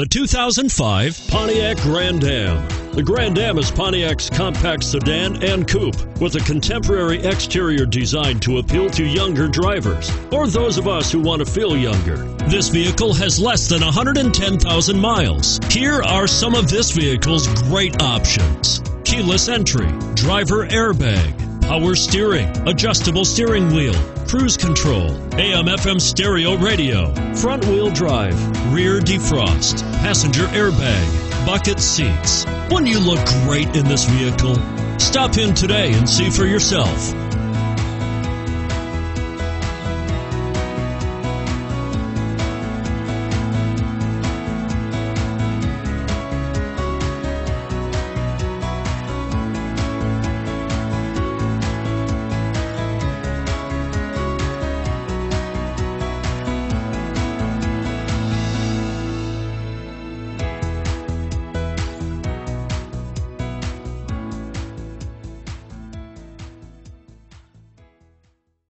The 2005 Pontiac Grand Am. The Grand Am is Pontiac's compact sedan and coupe with a contemporary exterior design to appeal to younger drivers or those of us who want to feel younger. This vehicle has less than 110,000 miles. Here are some of this vehicle's great options keyless entry, driver airbag, power steering, adjustable steering wheel cruise control, AM FM stereo radio, front wheel drive, rear defrost, passenger airbag, bucket seats. Wouldn't you look great in this vehicle? Stop in today and see for yourself.